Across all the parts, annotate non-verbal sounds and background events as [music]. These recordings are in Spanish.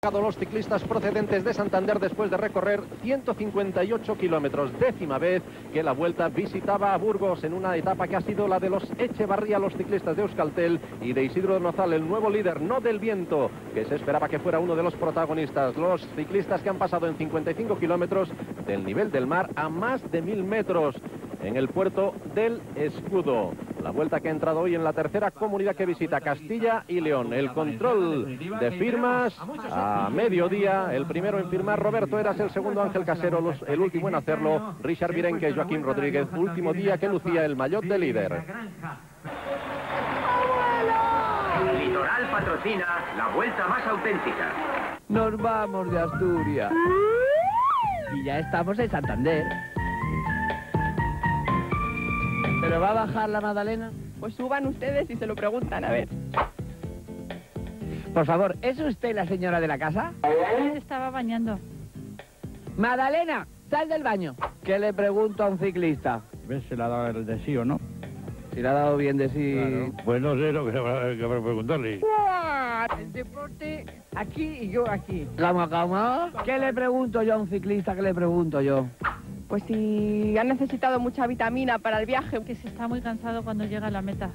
los ciclistas procedentes de Santander después de recorrer 158 kilómetros, décima vez que la vuelta visitaba a Burgos en una etapa que ha sido la de los Echevarría, los ciclistas de Euskaltel y de Isidro Nozal, el nuevo líder, no del viento, que se esperaba que fuera uno de los protagonistas. Los ciclistas que han pasado en 55 kilómetros del nivel del mar a más de mil metros en el puerto del Escudo. La vuelta que ha entrado hoy en la tercera comunidad que visita Castilla y León. El control de firmas a mediodía. El primero en firmar Roberto Eras, el segundo Ángel Casero, el último en hacerlo Richard Virenque, Joaquín Rodríguez. Último día que lucía el maillot de líder. Litoral patrocina la vuelta más auténtica. Nos vamos de Asturias. Y ya estamos en Santander. ¿Pero va a bajar la Magdalena? Pues suban ustedes y se lo preguntan, a ver. Por favor, ¿es usted la señora de la casa? Se estaba bañando. Magdalena, sal del baño. ¿Qué le pregunto a un ciclista? ¿Ves si le ha dado el de sí o no? Si le ha dado bien de sí... Claro. Pues no sé lo que habrá que habrá que preguntarle. El deporte aquí y yo aquí. Calma, calma. ¿Qué le pregunto yo a un ciclista? ¿Qué le pregunto yo? Pues si han necesitado mucha vitamina para el viaje. Que se está muy cansado cuando llega a la meta.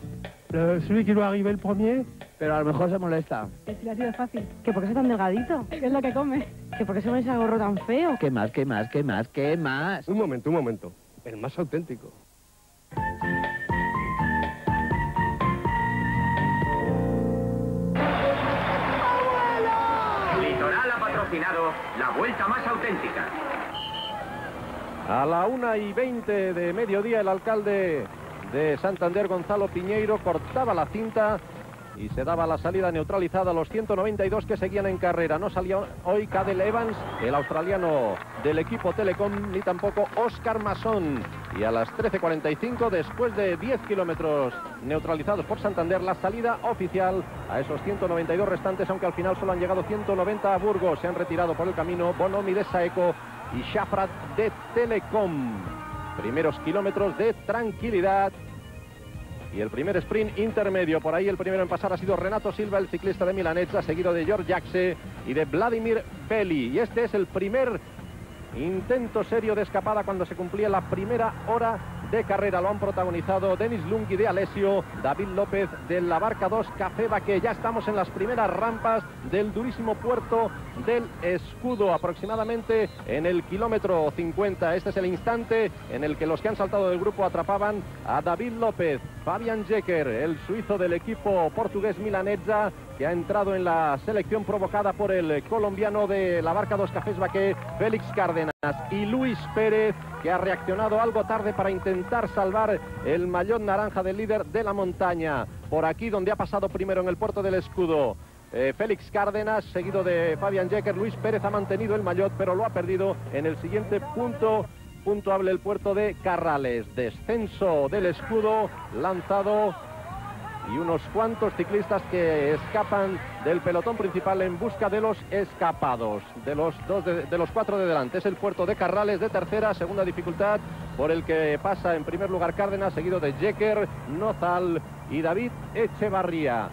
celui qui doit arriver el premier. Pero a lo mejor se molesta. Que si le ha sido fácil. Que porque es tan delgadito. ¿Qué [laughs] es lo que come? Que porque se pone ese gorro tan feo. ¿Qué más, qué más, qué más, qué más? Un momento, un momento. El más auténtico. Litoral ha patrocinado la vuelta más auténtica. A la una y 20 de mediodía el alcalde de Santander, Gonzalo Piñeiro, cortaba la cinta y se daba la salida neutralizada a los 192 que seguían en carrera. No salió hoy Cadel Evans, el australiano del equipo Telecom, ni tampoco Oscar Masón. Y a las 13.45, después de 10 kilómetros neutralizados por Santander, la salida oficial a esos 192 restantes, aunque al final solo han llegado 190 a Burgos. Se han retirado por el camino Bonomi de Saeco y Shafrat de Telecom. Primeros kilómetros de tranquilidad y el primer sprint intermedio. Por ahí el primero en pasar ha sido Renato Silva, el ciclista de Milanesa, seguido de George Jaxe y de Vladimir Belli. Y este es el primer intento serio de escapada cuando se cumplía la primera hora de carrera. Lo han protagonizado Denis Lungi de Alessio, David López de la Barca 2 Café que Ya estamos en las primeras rampas del durísimo puerto del Escudo, aproximadamente en el kilómetro 50. Este es el instante en el que los que han saltado del grupo atrapaban a David López, Fabian Jecker, el suizo del equipo portugués Milanezza, que ha entrado en la selección provocada por el colombiano de la Barca 2 Cafés Baqué, Félix Cárdenas y Luis Pérez, que ha reaccionado algo tarde para intentar salvar el mayón naranja del líder de la montaña. Por aquí donde ha pasado primero en el puerto del escudo. Eh, Félix Cárdenas, seguido de Fabián Jecker, Luis Pérez ha mantenido el maillot, pero lo ha perdido en el siguiente punto puntuable el puerto de Carrales. Descenso del escudo lanzado y unos cuantos ciclistas que escapan del pelotón principal en busca de los escapados, de los, dos de, los cuatro de delante. Es el puerto de Carrales de tercera, segunda dificultad, por el que pasa en primer lugar Cárdenas, seguido de Jecker, Nozal y David Echevarría.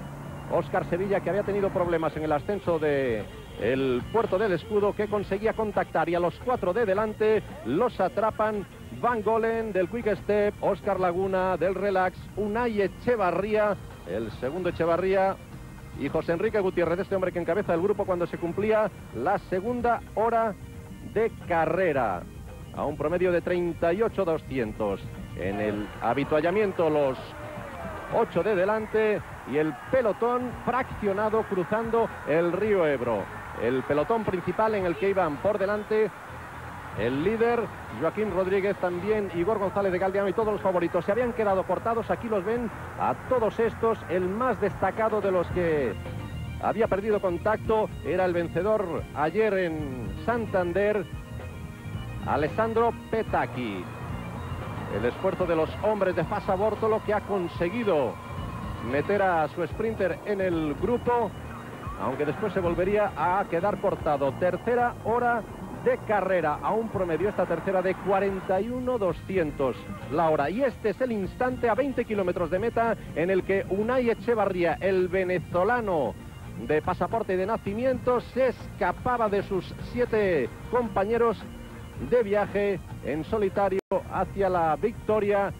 Óscar Sevilla, que había tenido problemas en el ascenso de el puerto del escudo, que conseguía contactar y a los cuatro de delante los atrapan Van Golen del Quick Step, Oscar Laguna del Relax, Unai Echevarría, el segundo Echevarría y José Enrique Gutiérrez, este hombre que encabeza el grupo cuando se cumplía la segunda hora de carrera. A un promedio de 38-200. En el habituallamiento los 8 de delante y el pelotón fraccionado cruzando el río Ebro. El pelotón principal en el que iban por delante el líder, Joaquín Rodríguez también, Igor González de Galdiano y todos los favoritos. Se habían quedado cortados, aquí los ven a todos estos. El más destacado de los que había perdido contacto era el vencedor ayer en Santander, Alessandro Petaki. El esfuerzo de los hombres de Fasa Bortolo que ha conseguido meter a su sprinter en el grupo, aunque después se volvería a quedar cortado. Tercera hora de carrera a un promedio esta tercera de 41.200 la hora. Y este es el instante a 20 kilómetros de meta en el que Unai Echevarría, el venezolano de pasaporte de nacimiento, se escapaba de sus siete compañeros de viaje en solitario hacia la victoria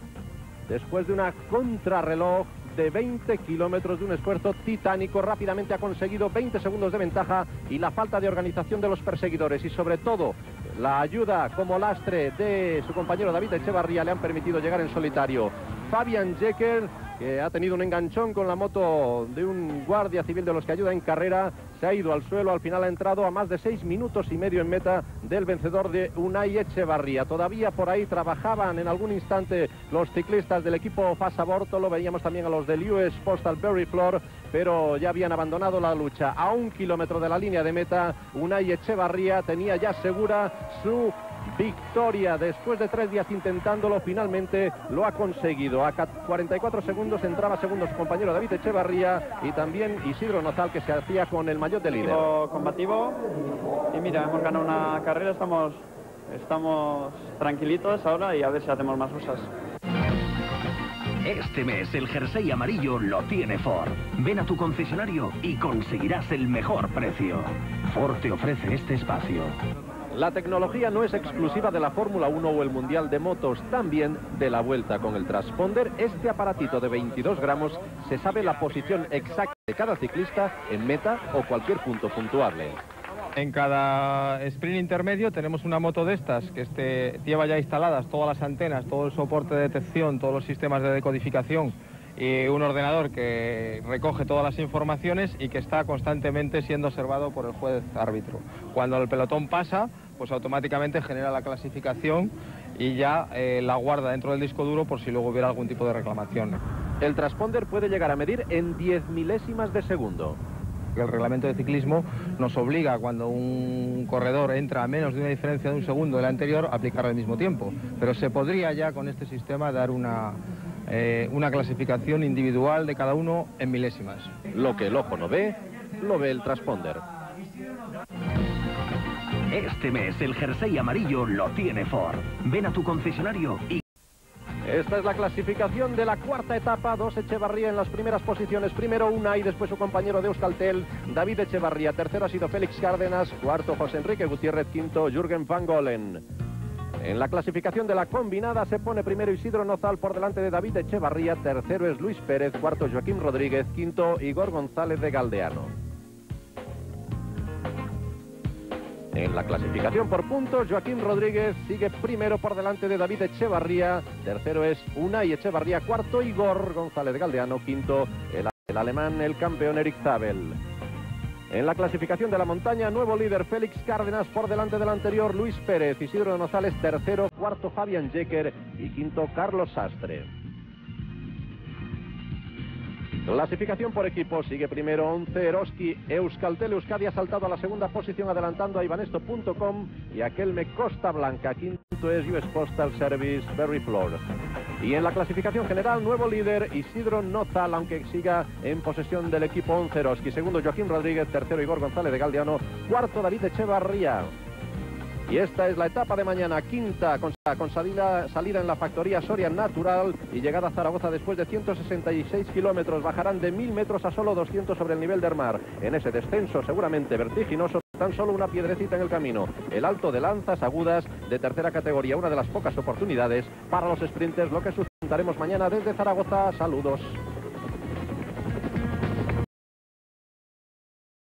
después de una contrarreloj de 20 kilómetros de un esfuerzo titánico. Rápidamente ha conseguido 20 segundos de ventaja y la falta de organización de los perseguidores y sobre todo la ayuda como lastre de su compañero David Echevarría le han permitido llegar en solitario. Fabian Jecker que ha tenido un enganchón con la moto de un guardia civil de los que ayuda en carrera, se ha ido al suelo, al final ha entrado a más de seis minutos y medio en meta del vencedor de Unai Echevarría. Todavía por ahí trabajaban en algún instante los ciclistas del equipo Fasaborto, lo veíamos también a los del US Postal Berry Floor, pero ya habían abandonado la lucha. A un kilómetro de la línea de meta, Unai Echevarría tenía ya segura su victoria. Después de tres días intentándolo, finalmente lo ha conseguido. A 44 segundos entraba segundo su compañero David Echevarría y también Isidro Nozal que se hacía con el mayor de líder. Combativo y mira, hemos ganado una carrera, estamos, estamos tranquilitos ahora y a ver si hacemos más cosas. Este mes el jersey amarillo lo tiene Ford. Ven a tu concesionario y conseguirás el mejor precio. Ford te ofrece este espacio. La tecnología no es exclusiva de la Fórmula 1 o el Mundial de Motos, también de la vuelta con el transponder. Este aparatito de 22 gramos se sabe la posición exacta de cada ciclista en meta o cualquier punto puntuable. En cada sprint intermedio tenemos una moto de estas que este, lleva ya instaladas todas las antenas, todo el soporte de detección, todos los sistemas de decodificación y un ordenador que recoge todas las informaciones y que está constantemente siendo observado por el juez árbitro. Cuando el pelotón pasa, pues automáticamente genera la clasificación y ya eh, la guarda dentro del disco duro por si luego hubiera algún tipo de reclamación. El transponder puede llegar a medir en 10 milésimas de segundo. El reglamento de ciclismo nos obliga cuando un corredor entra a menos de una diferencia de un segundo del anterior a aplicar al mismo tiempo. Pero se podría ya con este sistema dar una, eh, una clasificación individual de cada uno en milésimas. Lo que el ojo no ve, lo ve el transponder. Este mes el jersey amarillo lo tiene Ford. Ven a tu concesionario y... Esta es la clasificación de la cuarta etapa. Dos Echevarría en las primeras posiciones. Primero una y después su compañero de Euskaltel, David Echevarría. Tercero ha sido Félix Cárdenas. Cuarto José Enrique Gutiérrez. Quinto Jürgen Van Golen. En la clasificación de la combinada se pone primero Isidro Nozal por delante de David Echevarría. Tercero es Luis Pérez. Cuarto Joaquín Rodríguez. Quinto Igor González de Galdeano. En la clasificación por puntos, Joaquín Rodríguez sigue primero por delante de David Echevarría. Tercero es Unai Echevarría. Cuarto, Igor González Galdeano. Quinto, el, alemán, el campeón Eric Zabel. En la clasificación de la montaña, nuevo líder Félix Cárdenas por delante del anterior Luis Pérez. Isidro González tercero, cuarto Fabián Jecker y quinto Carlos Sastre. Clasificación por equipo, sigue primero 11 Eroski, Euskaltel Euskadi ha saltado a la segunda posición adelantando a Ivanesto.com y aquel me Costa Blanca, quinto es US Postal Service Berry Floor. Y en la clasificación general, nuevo líder Isidro Nozal, aunque siga en posesión del equipo 11 Eroski, segundo Joaquín Rodríguez, tercero Igor González de Galdiano, cuarto David Echevarría. Y esta es la etapa de mañana, quinta, con, salida, en la factoría Soria Natural y llegada a Zaragoza después de 166 kilómetros. Bajarán de 1000 metros a solo 200 sobre el nivel del mar. En ese descenso seguramente vertiginoso, tan solo una piedrecita en el camino. El alto de lanzas agudas de tercera categoría, una de las pocas oportunidades para los sprinters, lo que sustentaremos mañana desde Zaragoza. Saludos.